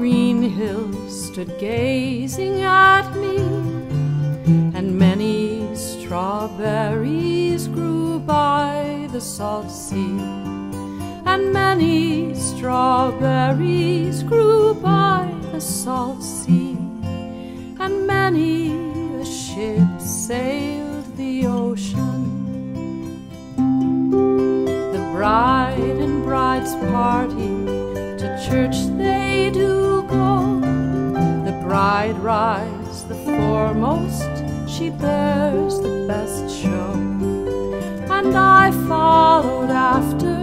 green hills stood gazing at me, and many strawberries grew by the salt sea, and many strawberries grew by the salt sea, and many a ship sailed the ocean. The bride and bride's party to church they do. Bride rides the foremost, she bears the best show. And I followed after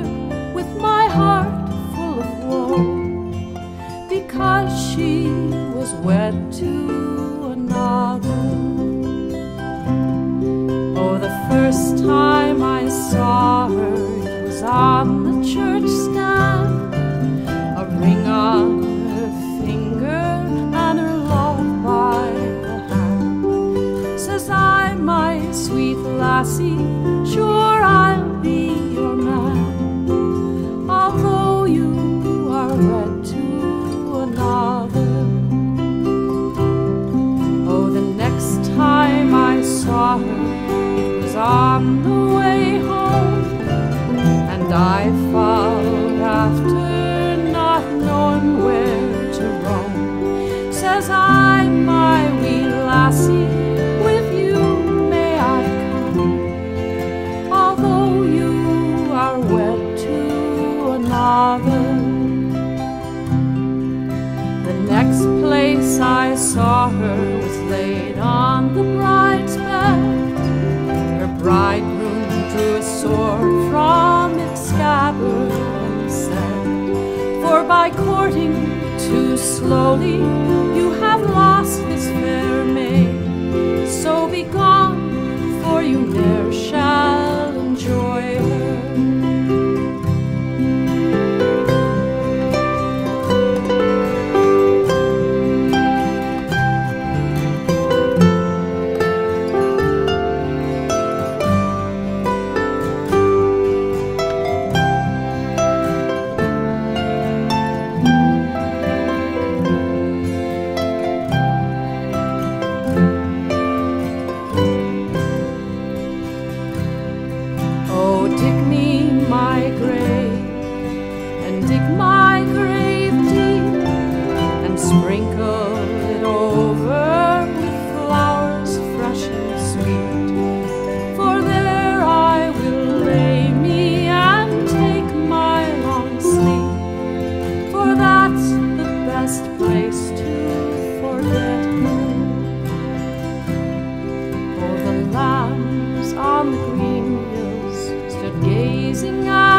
with my heart full of woe because she was wed to another. Oh, the first time I saw her, it was on the church I followed after, not knowing where to roam. Says I, my wee lassie, with you may I come, although you are wed to another. The next place I saw her by courting too slowly. You dig my grave deep and sprinkle it over with flowers fresh and sweet. For there I will lay me and take my long sleep. For that's the best place to forget her. For the lambs on the green hills stood gazing at